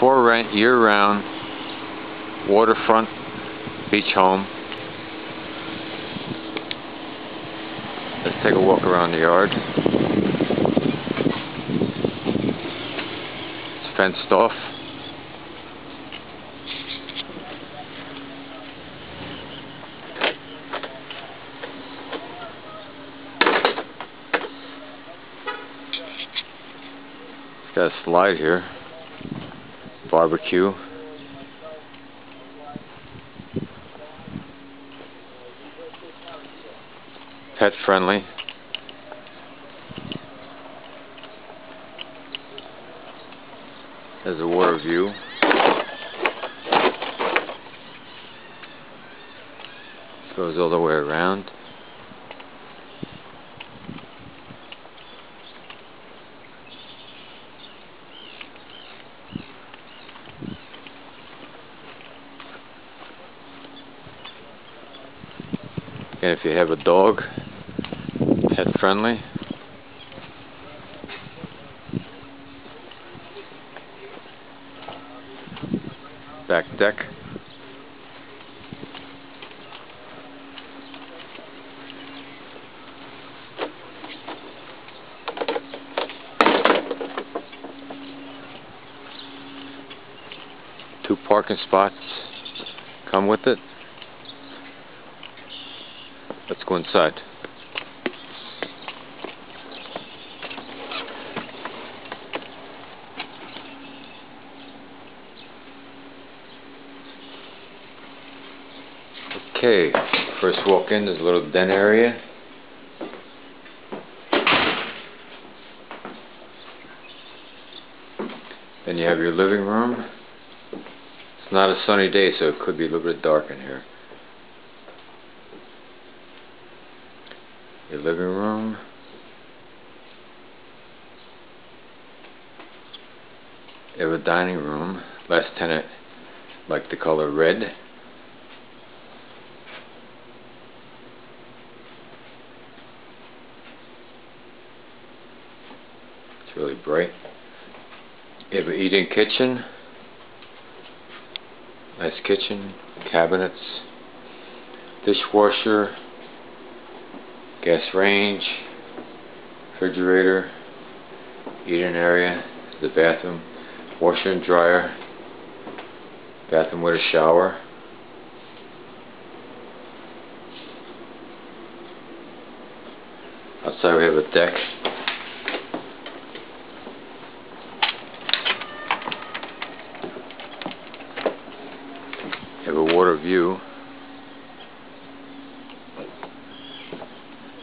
for rent year-round waterfront beach home. Let's take a walk around the yard. It's fenced off. It's got a slide here barbecue. Pet friendly. There's a water view. Goes all the way around. And if you have a dog, pet friendly. Back deck. Two parking spots come with it. Let's go inside. Okay, first walk in, there's a little den area. Then you have your living room. It's not a sunny day, so it could be a little bit dark in here. Your living room. You have a dining room. Last tenant liked the color red. It's really bright. You have an eating kitchen. Nice kitchen, cabinets, dishwasher, gas range, refrigerator, eating area, the bathroom, washer and dryer, bathroom with a shower. Outside we have a deck. have a water view.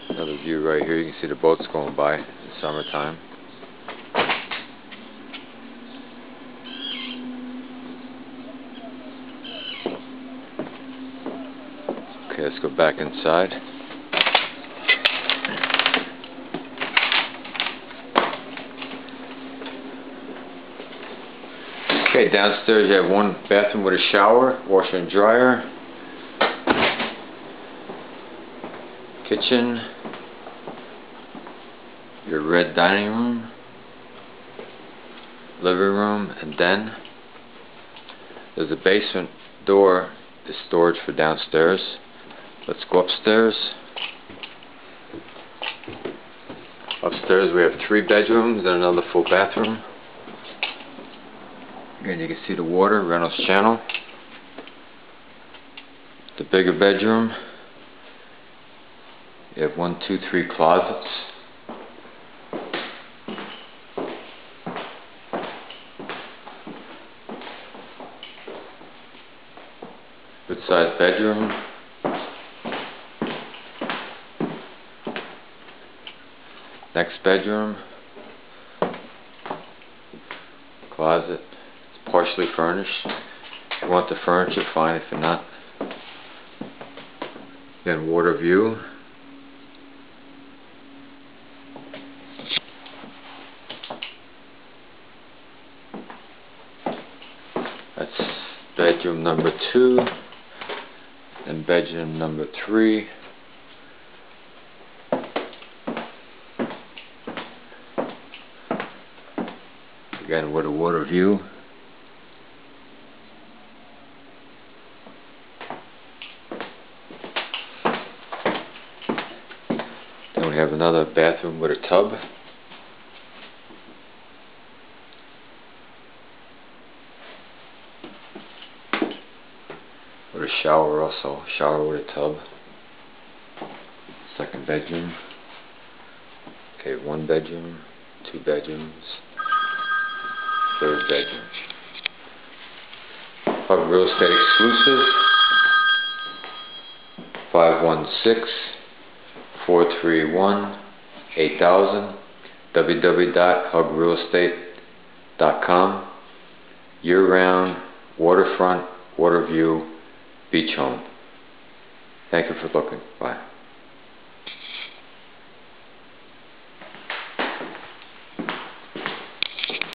Another view right here, you can see the boats going by in the summertime. Okay, let's go back inside. Okay, downstairs you have one bathroom with a shower, washer and dryer, kitchen, your red dining room, living room, and den. there's a basement door, the storage for downstairs. Let's go upstairs. Upstairs we have three bedrooms and another full bathroom. Again you can see the water, Reynolds Channel. The bigger bedroom. You have one, two, three closets. Good sized bedroom. Next bedroom. Closet. It's partially furnished. If you want the furniture, fine. If you're not, then water view. That's bedroom number two and bedroom number three. Again, with a water view. Then we have another bathroom with a tub. With a shower also, shower with a tub. Second bedroom. Okay, one bedroom, two bedrooms, third bedroom. Hug Real Estate exclusive. 516 431 8000 www.hugrealestate.com year-round waterfront water view beach home thank you for looking. Bye